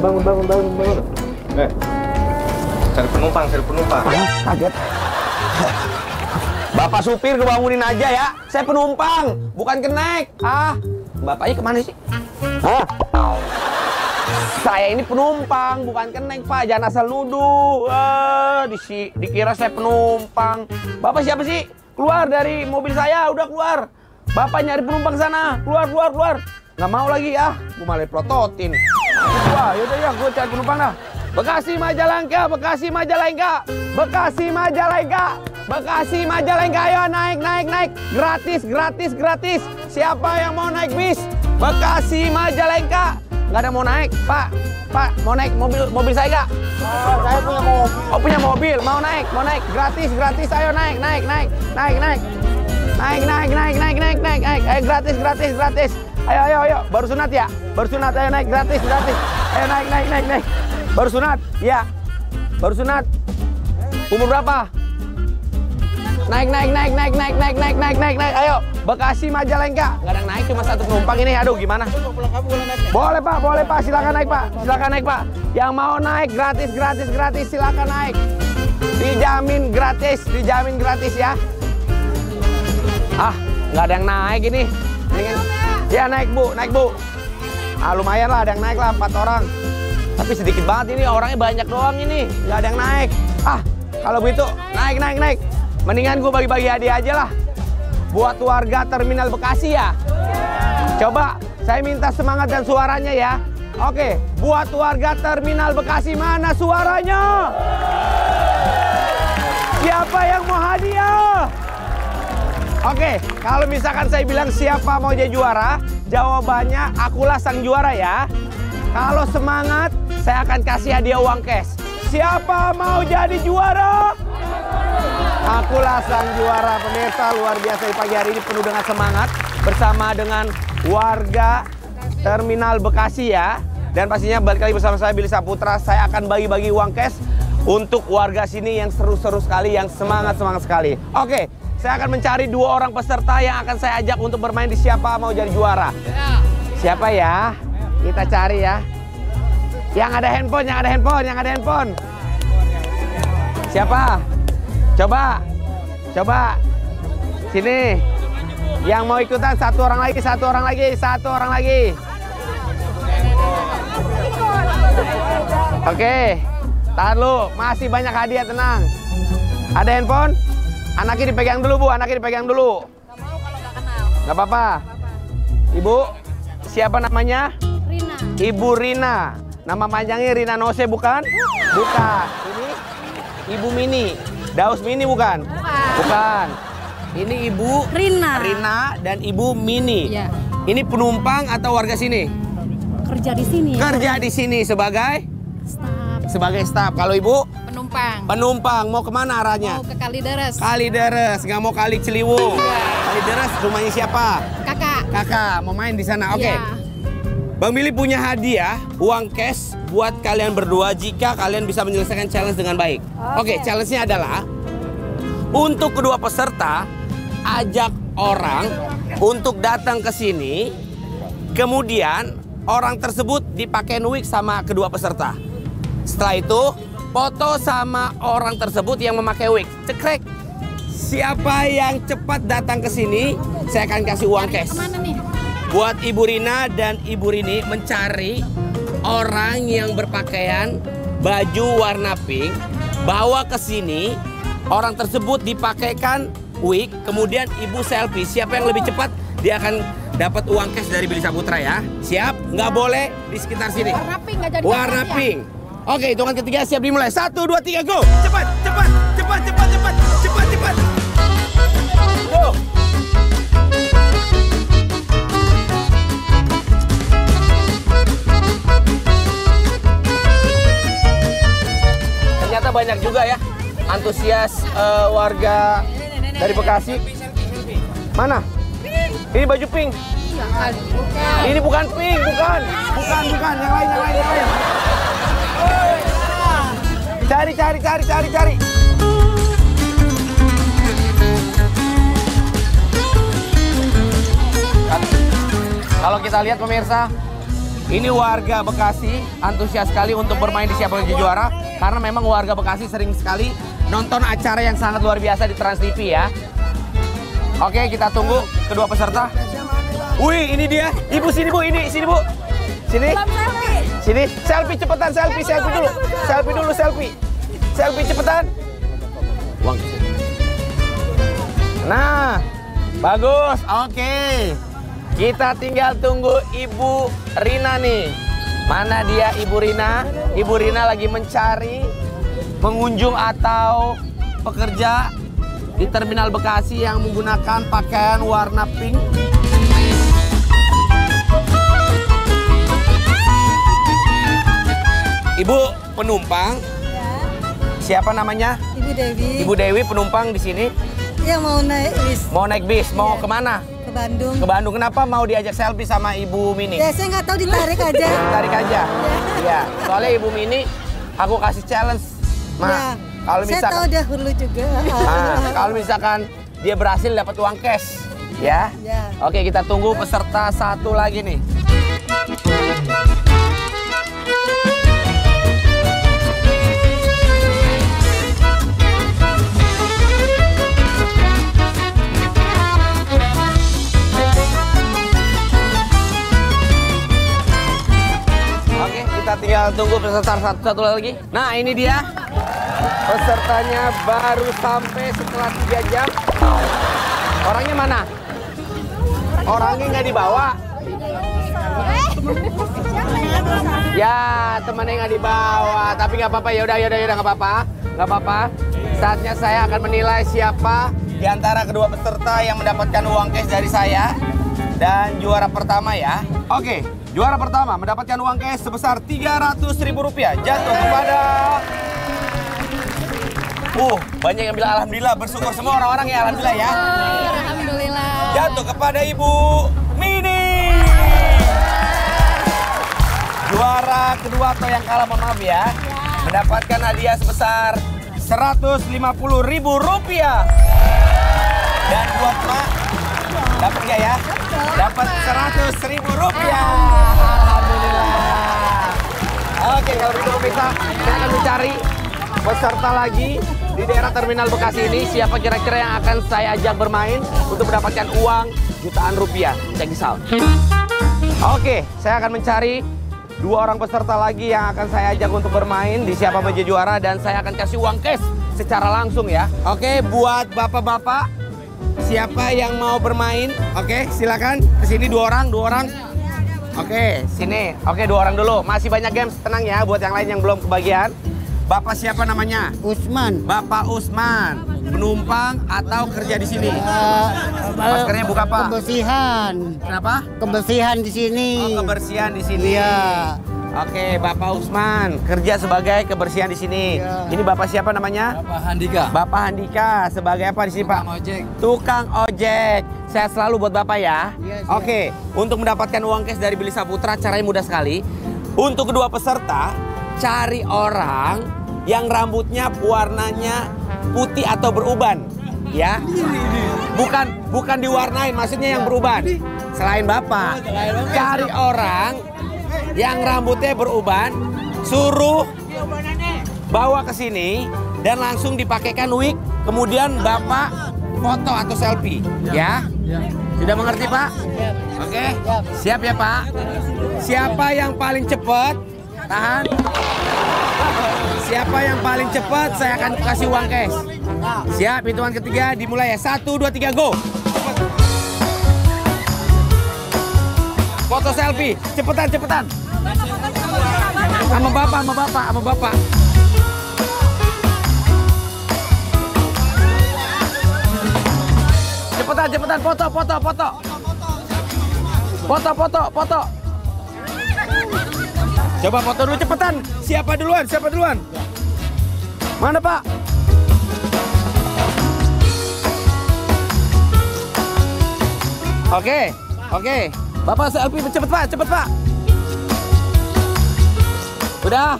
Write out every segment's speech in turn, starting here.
bangun, bangun, bangun, bangun. Eh, cari penumpang, cari penumpang. Kaget. Bapak supir kebangunin aja ya. Saya penumpang, bukan kenaik. Ah, bapaknya ke mana sih? Hah? Saya ini penumpang, bukan kenaik pak. Jangan asal nuduh. Eh, disi, dikira saya penumpang. Bapak siapa sih? Keluar dari mobil saya, udah keluar. Bapak nyari penumpang sana. Keluar, keluar, keluar. Nggak mau lagi ya. Gue malah prototin. Wah, yaudah ya, gue cari penumpang dah. Bekasi Majalengka, Bekasi Majalengka, Bekasi Majalengka, Bekasi Majalengka, ayo naik, naik, naik, gratis, gratis, gratis. Siapa yang mau naik bis? Bekasi Majalengka. Gak ada mau naik, Pak. Pak, mau naik mobil mobil saya nggak? Oh, saya punya mobil. Oh, punya mobil. Mau naik, mau naik. Gratis, gratis. Ayo naik, naik, naik, naik, naik. Naik, naik, naik, naik, naik, naik, naik. Ayo gratis, gratis, gratis. Ayo, ayo, ayo, baru sunat ya, baru sunat, ayo naik, gratis, gratis, ayo naik, naik, naik, naik. Baru sunat? Ya. Baru sunat. Umur berapa? Naik, naik, naik, naik, naik, naik, naik, naik, naik, naik. Ayo, Bekasi Majalengka. Nggak ada naik, cuma satu penumpang ini. Aduh, gimana? Boleh Pak, boleh Pak. Silakan naik Pak. Silakan naik Pak. Yang mau naik gratis, gratis, gratis. Silakan naik. Dijamin gratis, dijamin gratis ya. Ah, nggak ada yang naik ini. Mendingan, ya naik Bu, naik Bu. Ah, lumayan lah, ada yang naik lah, empat orang. Tapi sedikit banget ini, orangnya banyak doang ini. Nggak ada yang naik. Ah, kalau begitu, naik, naik, naik. Mendingan gue bagi-bagi hadiah aja lah. Buat warga Terminal Bekasi ya. Coba, saya minta semangat dan suaranya ya. Oke, buat warga Terminal Bekasi, mana suaranya? Siapa yang mau hadiah? Oke, kalau misalkan saya bilang siapa mau jadi juara, jawabannya akulah sang juara ya. Kalau semangat, saya akan kasih hadiah uang cash. Siapa mau jadi juara? Akulah sang juara pemirsa luar biasa di pagi hari ini penuh dengan semangat bersama dengan warga Terminal Bekasi ya. Dan pastinya balik lagi bersama saya Billy Saputra, saya akan bagi-bagi uang cash untuk warga sini yang seru-seru sekali, yang semangat-semangat sekali. Oke, saya akan mencari dua orang peserta yang akan saya ajak untuk bermain di siapa mau jadi juara. Siapa ya? Kita cari ya. Yang ada handphone, yang ada handphone, yang ada handphone. Siapa? Coba. Coba. Sini. Yang mau ikutan satu orang lagi, satu orang lagi, satu orang lagi. Oke. Tahan lu, masih banyak hadiah, tenang. Ada handphone? Anaknya dipegang dulu, Bu. Anaknya dipegang dulu. Gak apa-apa. Ibu, siapa namanya? Rina. Ibu Rina. Nama panjangnya Rina Nose bukan? Bukan. Ini Ibu Mini. Daus Mini bukan? Bukan. Ini Ibu Rina. Rina dan Ibu Mini. Iya. Ini penumpang atau warga sini? Kerja di sini. Kerja di sini sebagai Staf. Sebagai staf. Kalau Ibu Penumpang. penumpang mau ke mana arahnya? Mau ke Kalideres. Kalideres, nggak mau kali Ciliwung. Kalideres rumahnya siapa? Kakak. Kakak mau main di sana. Oke. Iya. Bang Billy punya hadiah uang cash buat kalian berdua jika kalian bisa menyelesaikan challenge dengan baik. Oke, challenge-nya adalah untuk kedua peserta ajak orang untuk datang ke sini. Kemudian orang tersebut dipakai wig sama kedua peserta. Setelah itu foto sama orang tersebut yang memakai wig. Cekrek. Siapa yang cepat datang ke sini, saya akan kasih uang cash. buat Ibu Rina dan Ibu Rini mencari orang yang berpakaian baju warna pink bawa ke sini orang tersebut dipakaikan wig kemudian ibu selfie. Siapa yang lebih cepat dia akan dapat uang cash dari Billy Saputra ya. Siap? Nggak boleh di sekitar sini. Warna pink nggak jadi warna jalan ya? Oke hitungan ketiga siap dimulai satu dua tiga go cepat cepat cepat cepat cepat cepat cepat go Ternyata banyak juga ya antusias eh, warga dari Bekasi. Mana? Ini baju pink. Ini bukan pink, bukan. Bukan, bukan. Yang lain, yang lain, yang lain. Cari, cari, cari, cari, cari. Kalau kita lihat pemirsa, Ini warga Bekasi antusias sekali untuk bermain di Siapa Menjadi Juara karena memang warga Bekasi sering sekali nonton acara yang sangat luar biasa di Trans TV ya. Oke, kita tunggu kedua peserta. Wih, ini dia. Ibu sini Bu, ini sini Bu. Sini. Sini, selfie cepetan, selfie, selfie dulu. Selfie dulu, selfie. Selfie cepetan. Nah, bagus. Oke. Kita tinggal tunggu Ibu Rina nih. Mana dia Ibu Rina? Ibu Rina lagi mencari pengunjung atau pekerja di Terminal Bekasi yang menggunakan pakaian warna pink. Ibu penumpang, siapa namanya? Ibu Dewi Ibu Dewi penumpang di sini. yang mau naik bis Mau naik bis, mau ke mana? ke Bandung. Ke Bandung. Kenapa mau diajak selfie sama Ibu Mini? Ya saya nggak tahu ditarik aja. Tarik aja. Iya. Soalnya Ibu Mini, aku kasih challenge. Ma, Ya. kalau saya tahu misalkan, dia hulu juga. Ah, kalau misalkan dia berhasil dapat uang cash, ya. Ya. Oke, kita tunggu peserta satu lagi nih. Tunggu peserta satu, satu lagi. Nah, ini dia. Pesertanya baru sampai setelah tiga jam. Orangnya mana? Orangnya nggak dibawa. Ya, temannya nggak dibawa. Tapi nggak apa-apa. Ya udah, ya udah, ya udah nggak apa-apa. Nggak apa-apa. Saatnya saya akan menilai siapa di antara kedua peserta yang mendapatkan uang cash dari saya dan juara pertama ya. Oke, juara pertama mendapatkan uang cash sebesar 300 ribu rupiah jatuh kepada Uh, banyak yang bilang alhamdulillah, bersyukur semua orang-orang ya alhamdulillah ya. Alhamdulillah. Jatuh kepada Ibu Mini. Juara kedua atau yang kalah mohon maaf ya. Mendapatkan hadiah sebesar 150 ribu rupiah. Dan buat Mak, dapat nggak ya? Dapat 100 ribu rupiah. Alhamdulillah. Oke, kalau begitu pemirsa, saya akan mencari peserta lagi di daerah Terminal Bekasi ini. Siapa kira-kira yang akan saya ajak bermain untuk mendapatkan uang jutaan rupiah. Check out. Oke, saya akan mencari dua orang peserta lagi yang akan saya ajak untuk bermain di Siapa Menjadi Juara dan saya akan kasih uang cash secara langsung ya. Oke, buat bapak-bapak, siapa yang mau bermain? Oke, silakan ke sini dua orang, dua orang. Oke, sini. Oke, dua orang dulu. Masih banyak games, tenang ya buat yang lain yang belum kebagian. Bapak siapa namanya? Usman. Bapak Usman, penumpang atau kerja di sini? Maskernya buka, Pak. Kebersihan. Kenapa? Kebersihan di sini. Oh, kebersihan di sini. Iya. Oke, Bapak Usman kerja sebagai kebersihan di sini. Iya. Ini Bapak siapa namanya? Pak Handika. Bapak Handika sebagai apa di sini, Pak? Tukang ojek. Tukang ojek. Sehat selalu buat Bapak ya. Iya, siap. Oke, untuk mendapatkan uang cash dari Beli Saputra caranya mudah sekali. Untuk kedua peserta, cari orang yang rambutnya warnanya putih atau beruban, ya. Bukan bukan diwarnain, maksudnya yang beruban. Selain Bapak, cari orang yang rambutnya beruban, suruh bawa ke sini dan langsung dipakaikan wig, kemudian Bapak foto atau selfie, ya. Sudah mengerti, Pak? Oke. Siap ya, Pak? Siapa yang paling cepat? Tahan. Siapa yang paling cepat, saya akan kasih uang cash. Siap, hitungan ketiga dimulai ya. Satu, dua, tiga, go. Foto selfie, cepetan, cepetan. Sama bapak, sama bapak, sama bapak. Cepetan, cepetan, foto, foto, foto. Foto, foto, foto. Coba foto dulu cepetan. Siapa duluan? Siapa duluan? Mana Pak? Oke, oke. Bapak selfie cepet Pak, cepet Pak. Udah?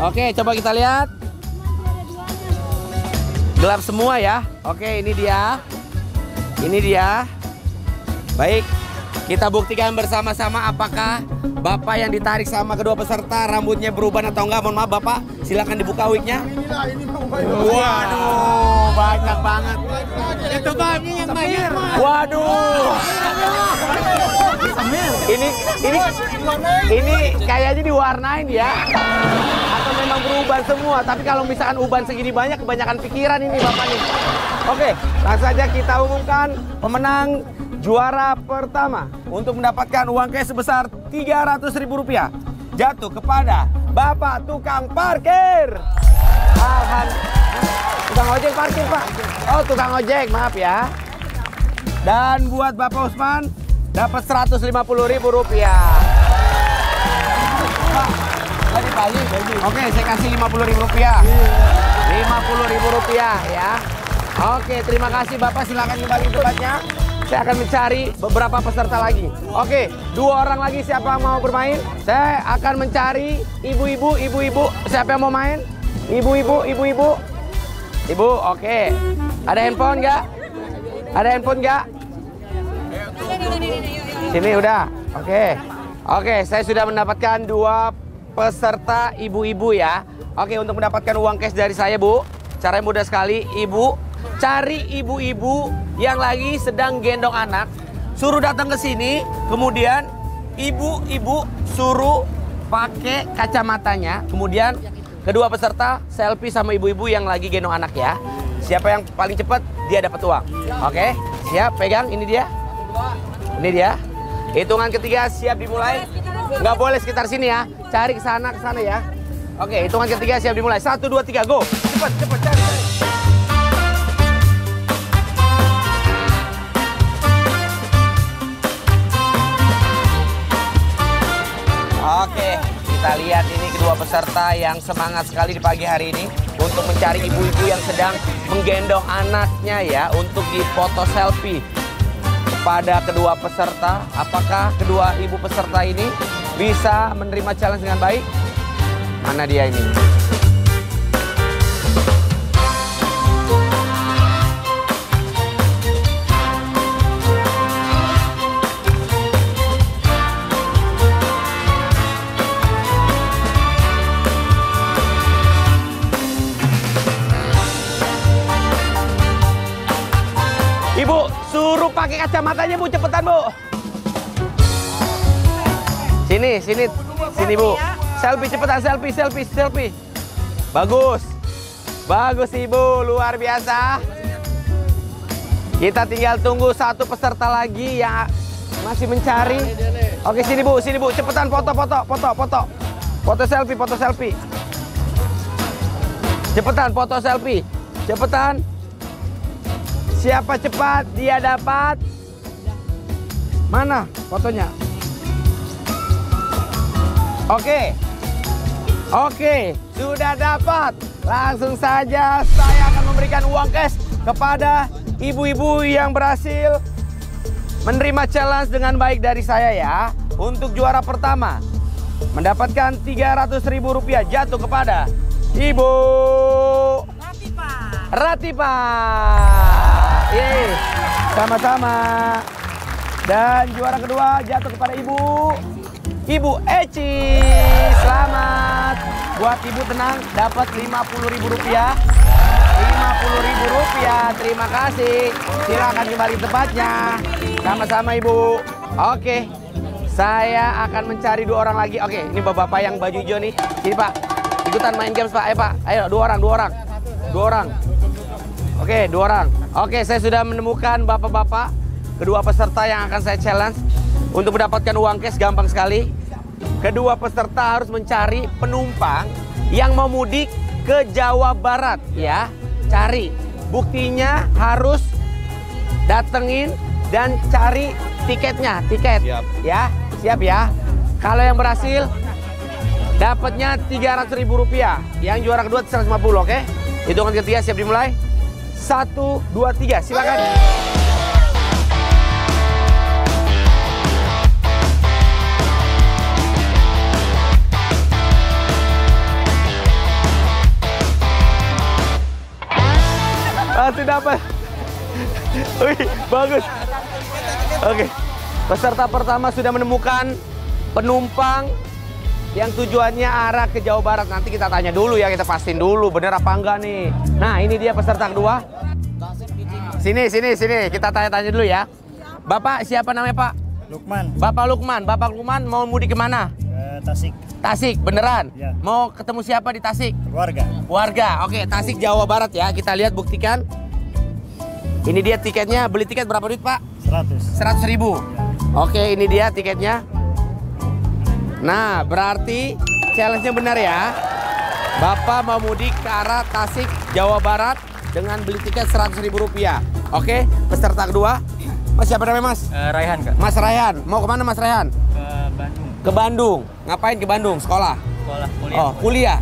Oke, coba kita lihat. Gelap semua ya. Oke, ini dia. Ini dia. Baik. Kita buktikan bersama-sama apakah Bapak yang ditarik sama kedua peserta rambutnya berubah atau enggak. Mohon maaf Bapak, silakan dibuka wignya. Waduh, banyak banget. Itu bang, yang banyak. Waduh. Ini ini ini kayaknya diwarnain ya. Atau memang berubah semua. Tapi kalau misalkan uban segini banyak, kebanyakan pikiran ini Bapak nih. Oke, langsung saja kita umumkan pemenang juara pertama untuk mendapatkan uang cash sebesar Rp300.000 jatuh kepada Bapak tukang parkir. Alhamdulillah. Tukang ojek parkir, Pak. Oh, tukang ojek, maaf ya. Dan buat Bapak Usman dapat Rp150.000. Pak, tadi pagi. Oke, saya kasih Rp50.000. Rp50.000 ya. Oke, terima kasih Bapak. Silakan kembali ke tempatnya. Saya akan mencari beberapa peserta lagi. Oke, dua orang lagi siapa yang mau bermain? Saya akan mencari ibu-ibu, ibu-ibu. Siapa yang mau main? Ibu-ibu, ibu-ibu. Ibu, oke. Ada handphone nggak? Ada handphone nggak? Sini udah. Oke. Oke, saya sudah mendapatkan dua peserta ibu-ibu ya. Oke, untuk mendapatkan uang cash dari saya, Bu. Caranya mudah sekali. Ibu, cari ibu-ibu yang lagi sedang gendong anak. Suruh datang ke sini, kemudian ibu-ibu suruh pakai kacamatanya. Kemudian kedua peserta selfie sama ibu-ibu yang lagi gendong anak ya. Siapa yang paling cepat, dia dapat uang. Oke, siap, pegang. Ini dia. Ini dia. Hitungan ketiga siap dimulai. Nggak boleh sekitar sini ya. Cari ke sana ke sana ya. Oke, hitungan ketiga siap dimulai. Satu, dua, tiga, go. Cepat, cepat, cari. Oke, kita lihat ini kedua peserta yang semangat sekali di pagi hari ini untuk mencari ibu-ibu yang sedang menggendong anaknya ya untuk dipoto selfie kepada kedua peserta. Apakah kedua ibu peserta ini bisa menerima challenge dengan baik? Mana dia ini? Bu. Sini, sini, sini Bu. Selfie cepetan, selfie, selfie, selfie. Bagus. Bagus Ibu, luar biasa. Kita tinggal tunggu satu peserta lagi yang masih mencari. Oke, sini Bu, sini Bu, cepetan foto, foto, foto, foto. Foto selfie, foto selfie. Cepetan foto selfie. Cepetan. Siapa cepat dia dapat. Mana fotonya? Oke. Oke, sudah dapat. Langsung saja saya akan memberikan uang cash kepada ibu-ibu yang berhasil menerima challenge dengan baik dari saya ya. Untuk juara pertama mendapatkan Rp300.000 jatuh kepada Ibu Ratipa. Yeay, sama-sama. Dan juara kedua jatuh kepada Ibu Ibu Eci. Selamat. Buat Ibu tenang dapat Rp50.000. Rp50.000. Terima kasih. Silakan kembali ke tempatnya. Sama-sama Ibu. Oke. Saya akan mencari dua orang lagi. Oke, ini bapak-bapak yang baju hijau nih. Sini Pak. Ikutan main games Pak. Ayo Pak. Ayo dua orang, dua orang. Dua orang. Oke, dua orang. Oke, saya sudah menemukan bapak-bapak kedua peserta yang akan saya challenge untuk mendapatkan uang cash gampang sekali. Kedua peserta harus mencari penumpang yang mau mudik ke Jawa Barat ya. Cari. Buktinya harus datengin dan cari tiketnya, tiket. Siap. Ya, siap ya. Kalau yang berhasil dapatnya Rp300.000. Yang juara kedua 150, oke? Hitungan ketiga siap dimulai. Satu, dua, tiga, silakan. Masih dapat. Wih, bagus. Oke. Peserta pertama sudah menemukan penumpang yang tujuannya arah ke Jawa Barat. Nanti kita tanya dulu ya, kita pastiin dulu bener apa enggak nih. Nah, ini dia peserta kedua. Sini, sini, sini. Kita tanya-tanya dulu ya. Bapak siapa namanya Pak? Lukman Bapak Lukman. Bapak Lukman mau mudik ke mana? Tasik Tasik, beneran? Ya. Mau ketemu siapa di Tasik? keluarga Warga. Oke, Tasik Jawa Barat ya. Kita lihat buktikan. Ini dia tiketnya. Beli tiket berapa duit Pak? 100 100 ribu. Oke, ini dia tiketnya. Nah, berarti challenge-nya benar ya. Bapak mau mudik ke arah Tasik, Jawa Barat dengan beli tiket 100 ribu rupiah. Oke, peserta kedua. Mas siapa namanya mas? Raihan kak Mas Rayhan. Mau ke mana Mas Rayhan? ke Bandung Ke Bandung. Ngapain ke Bandung? Sekolah? sekolah Oh, kuliah.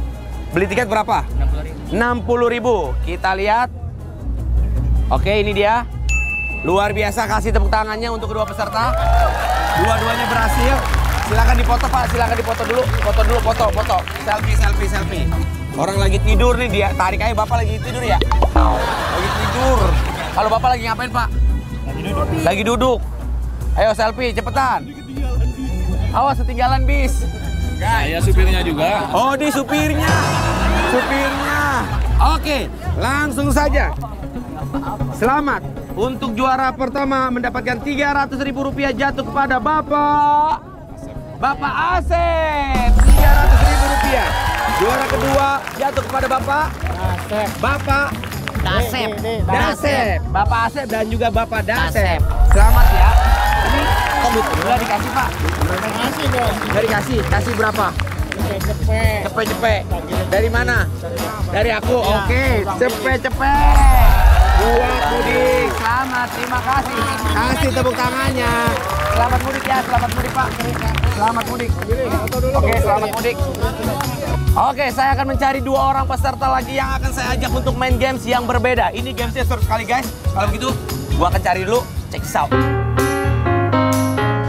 Beli tiket berapa? 60 ribu 60 ribu. Kita lihat. Oke, ini dia. Luar biasa kasih tepuk tangannya untuk kedua peserta. Dua-duanya berhasil. Silakan dipoto Pak, silakan dipoto dulu. Foto dulu, foto, foto. Selfie, selfie, selfie. Orang lagi tidur nih dia. Tarik aja Bapak lagi tidur ya. Lagi tidur. Kalau Bapak lagi ngapain Pak? lagi duduk Lagi duduk. Ayo selfie, cepetan. Awas ketinggalan bis. Saya supirnya juga. Oh, di supirnya. Supirnya. Oke, langsung saja. Selamat untuk juara pertama mendapatkan 300 ribu rupiah jatuh kepada Bapak Bapak Asep 300 ribu rupiah. Juara kedua jatuh kepada Bapak Bapak Dasep. Dasep. Bapak Asep dan juga Bapak Dasep. Selamat udah dikasih Pak. Makasih dong Udah dikasih. Kasih berapa? cepet Cepet-cepet. Dari mana? Dari aku. Ya. Oke, cepet-cepet. Buat mudik. Selamat, terima kasih. Kasih tepuk tangannya. Selamat mudik ya, selamat mudik Pak. Selamat mudik. Oke, selamat mudik. Oke, saya akan mencari dua orang peserta lagi yang akan saya ajak untuk main games yang berbeda. Ini gamesnya seru sekali guys. Kalau begitu, gua akan cari dulu. Check this out.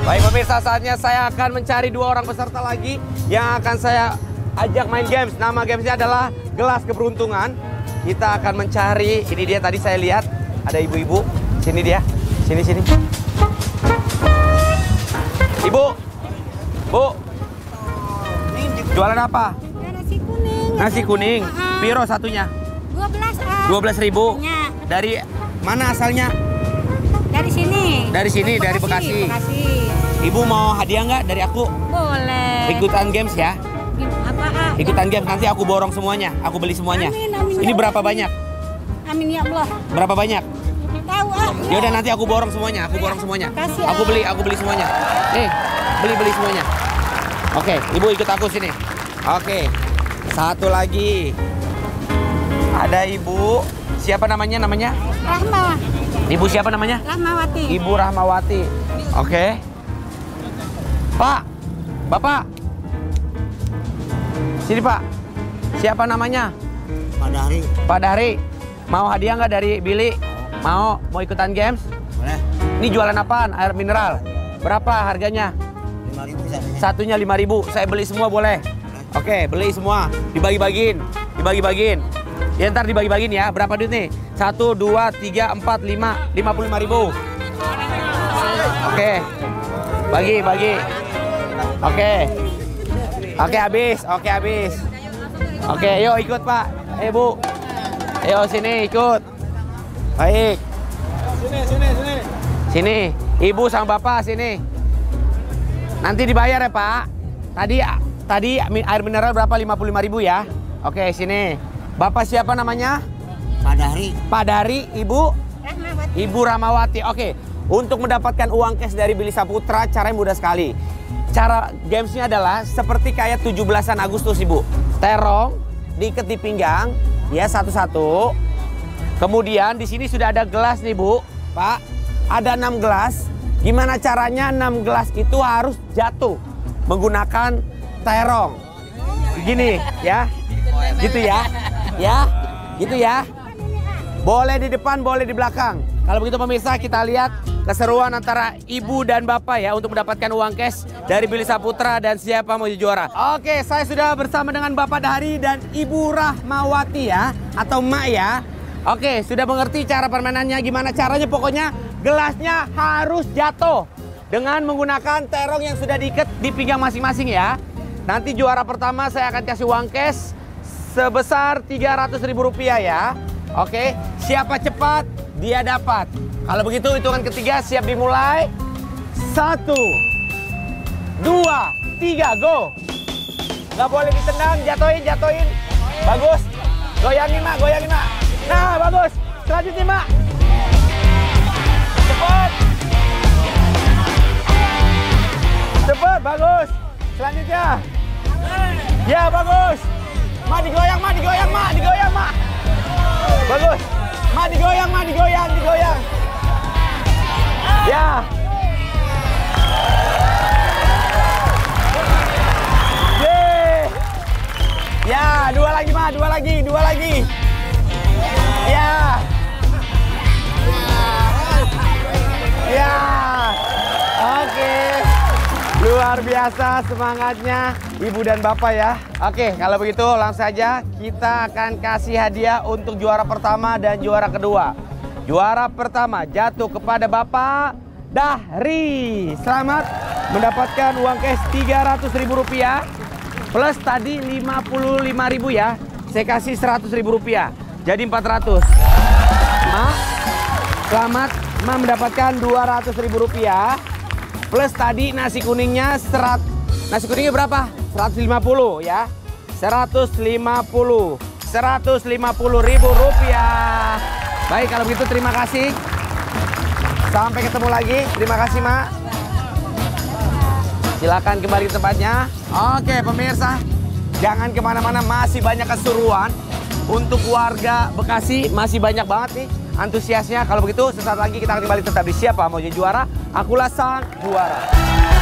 Baik pemirsa, saatnya saya akan mencari dua orang peserta lagi yang akan saya ajak main games. Nama gamesnya adalah Gelas Keberuntungan. Kita akan mencari, ini dia tadi saya lihat ada ibu-ibu. Sini dia, sini sini. Ibu, bu, jualan apa? Nasi kuning. Nasi kuning. Piro satunya? 12 ah. 12 ribu. Ya, Dari mana asalnya? Dari sini. Dari sini, dari Bekasi. Bekasi. Ibu mau hadiah nggak dari aku? Boleh. Ikutan games ya. Apa ah? Ikutan games nanti aku borong semuanya, aku beli semuanya. Amin, amin, Ini ya berapa banyak? Amin ya Allah. Berapa banyak? Tahu ah. Ya udah nanti aku borong semuanya, aku borong semuanya. Makasih, Aku beli, aku beli semuanya. Nih, beli beli semuanya. Oke, ibu ikut aku sini. Oke, satu lagi. Ada ibu. Siapa namanya? Namanya? Rahma. Ibu siapa namanya? Rahmawati. Ibu Rahmawati. Oke. Pak, Bapak. Sini Pak. Siapa namanya? pada hari Pak Dahri. Mau hadiah nggak dari Billy? Mau? Mau ikutan games? boleh Ini jualan apaan? Air mineral. Berapa harganya? 5000 Satunya satunya 5000 Saya beli semua boleh? Oke, beli semua. Dibagi-bagiin. Dibagi-bagiin. Ya ntar dibagi-bagiin ya. Berapa duit nih? Satu, dua, tiga, empat, lima. Lima puluh lima ribu. Oke. Bagi, bagi. Oke. Oke, habis. Oke, habis. Oke, yuk ikut Pak. Eh, Bu. Ayo sini ikut. Baik. sini sini sini Sini, ibu sama bapak sini. Nanti dibayar ya pak. Tadi tadi air mineral berapa? 55.000 ribu ya. Oke sini. Bapak siapa namanya? pada hari Pak Dari, ibu Rahmawati. Ibu Ramawati. Oke, untuk mendapatkan uang cash dari Billy Saputra caranya mudah sekali. Cara gamesnya adalah seperti kayak 17-an Agustus ibu. Terong diikat di pinggang, ya satu-satu. Kemudian di sini sudah ada gelas nih bu, pak. Ada 6 gelas. Gimana caranya 6 gelas itu harus jatuh menggunakan terong. Gini ya, gitu ya, ya, gitu ya. Boleh di depan, boleh di belakang. Kalau begitu pemirsa kita lihat keseruan antara ibu dan bapak ya untuk mendapatkan uang cash dari Billy Saputra dan siapa mau juara. Oke, saya sudah bersama dengan Bapak Dahari dan Ibu Rahmawati ya atau Mak ya. Oke, sudah mengerti cara permainannya gimana caranya pokoknya gelasnya harus jatuh. dengan menggunakan terong yang sudah diikat di pinggang masing-masing ya. Nanti juara pertama saya akan kasih uang cash sebesar Rp300.000 ya. Oke, siapa cepat dia dapat. Kalau begitu hitungan ketiga siap dimulai. Satu, dua, tiga, go. Nggak boleh ditendang, jatuhin, jatuhin. Bagus. Goyangin, Mak, goyangin, Mak. Nah, bagus. Selanjutnya, Mak. Cepat. Cepat, bagus. Selanjutnya. Ya, bagus. Mak digoyang, Mak, digoyang, Mak, digoyang, Mak. Bagus. Mak digoyang, Mak, digoyang, digoyang. Ya. Yeay. Ya, dua lagi, Mak, dua lagi, dua lagi. Ya. Ya. Oke. Luar biasa semangatnya Ibu dan Bapak ya. Oke, kalau begitu langsung saja kita akan kasih hadiah untuk juara pertama dan juara kedua. Juara pertama jatuh kepada Bapak Dahri. Selamat mendapatkan uang cash Rp300.000 plus tadi Rp55.000 ya. Saya kasih Rp100.000. Jadi 400. Ma, selamat Ma mendapatkan Rp200.000 plus tadi nasi kuningnya serat nasi kuningnya berapa? 150 ya. 150. 150 ribu rupiah. Baik kalau begitu terima kasih. Sampai ketemu lagi. Terima kasih Mak. Silakan kembali ke tempatnya. Oke pemirsa, jangan ke mana-mana masih banyak keseruan untuk warga Bekasi masih banyak banget nih antusiasnya. Kalau begitu sesaat lagi kita akan kembali tetap di siapa mau jadi juara. Akulah sang juara.